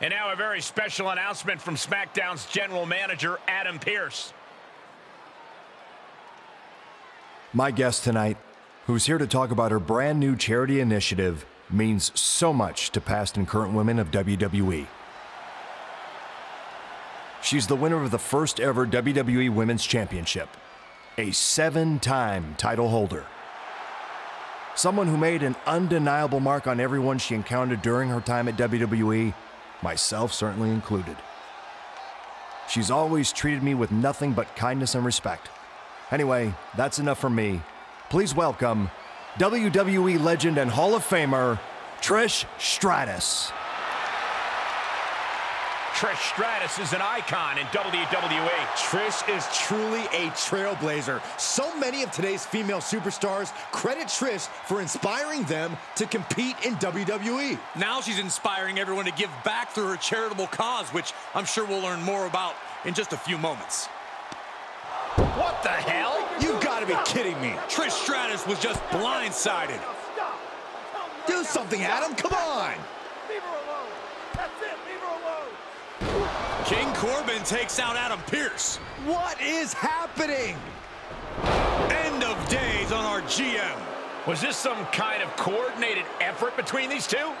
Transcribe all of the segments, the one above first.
And now a very special announcement from SmackDown's general manager, Adam Pearce. My guest tonight, who's here to talk about her brand new charity initiative, means so much to past and current women of WWE. She's the winner of the first ever WWE Women's Championship, a seven time title holder. Someone who made an undeniable mark on everyone she encountered during her time at WWE, myself certainly included. She's always treated me with nothing but kindness and respect. Anyway, that's enough for me. Please welcome WWE legend and Hall of Famer, Trish Stratus. Trish Stratus is an icon in WWE. Trish is truly a trailblazer. So many of today's female superstars credit Trish for inspiring them to compete in WWE. Now she's inspiring everyone to give back through her charitable cause, which I'm sure we'll learn more about in just a few moments. What the hell? You've gotta be kidding me. Trish Stratus was just blindsided. Do something, Adam. Come on. Leave her alone. That's it. Leave her alone. King Corbin takes out Adam Pearce. What is happening? End of days on our GM. Was this some kind of coordinated effort between these two?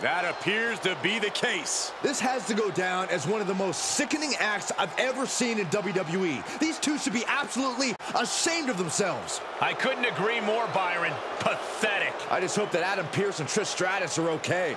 That appears to be the case. This has to go down as one of the most sickening acts I've ever seen in WWE. These two should be absolutely ashamed of themselves. I couldn't agree more, Byron. Pathetic. I just hope that Adam Pearce and Trish Stratus are okay.